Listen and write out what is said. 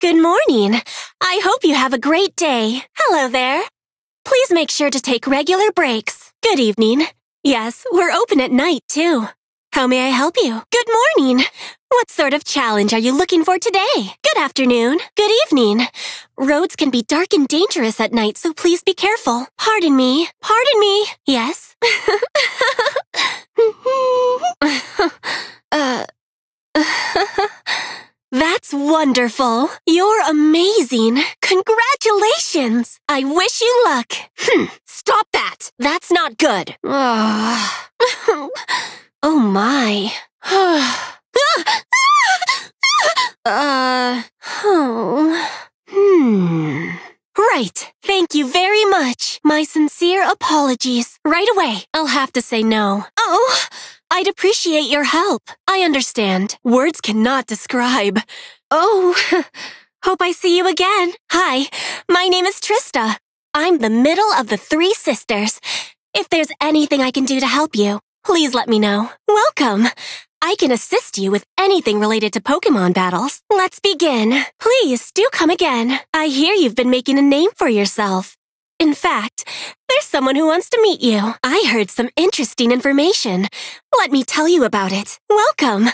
Good morning. I hope you have a great day. Hello there. Please make sure to take regular breaks. Good evening. Yes, we're open at night, too. How may I help you? Good morning. What sort of challenge are you looking for today? Good afternoon. Good evening. Roads can be dark and dangerous at night, so please be careful. Pardon me. Pardon me. Yes? uh. That's wonderful. You're amazing. Congratulations. I wish you luck. Hmm. Stop that. That's not good. Oh my. uh. Oh. Hmm. Right. Thank you very much. My sincere apologies. Right away. I'll have to say no. Oh. I'd appreciate your help. I understand. Words cannot describe. Oh, hope I see you again. Hi, my name is Trista. I'm the middle of the three sisters. If there's anything I can do to help you, please let me know. Welcome. I can assist you with anything related to Pokemon battles. Let's begin. Please do come again. I hear you've been making a name for yourself. In fact, there's someone who wants to meet you. I heard some interesting information. Let me tell you about it. Welcome.